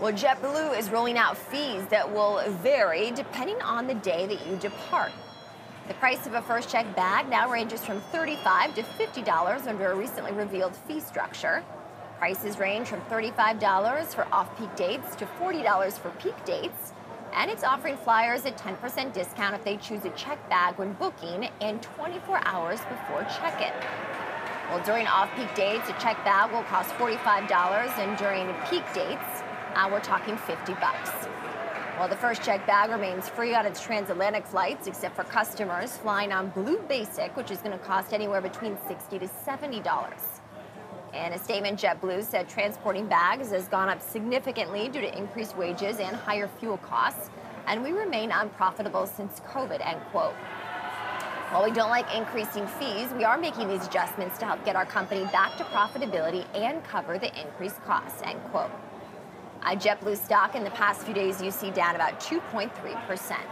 Well, JetBlue is rolling out fees that will vary depending on the day that you depart. The price of a first check bag now ranges from 35 to $50 under a recently revealed fee structure. Prices range from $35 for off peak dates to $40 for peak dates. And it's offering flyers a 10% discount if they choose a check bag when booking and 24 hours before check in. Well, during off peak dates, a check bag will cost $45, and during peak dates, uh, we're talking 50 bucks. Well, the first check bag remains free on its transatlantic flights, except for customers flying on Blue Basic, which is going to cost anywhere between 60 to $70. In a statement, JetBlue said transporting bags has gone up significantly due to increased wages and higher fuel costs, and we remain unprofitable since COVID, end quote. While we don't like increasing fees, we are making these adjustments to help get our company back to profitability and cover the increased costs, end quote. A JetBlue stock in the past few days you see down about 2.3 percent.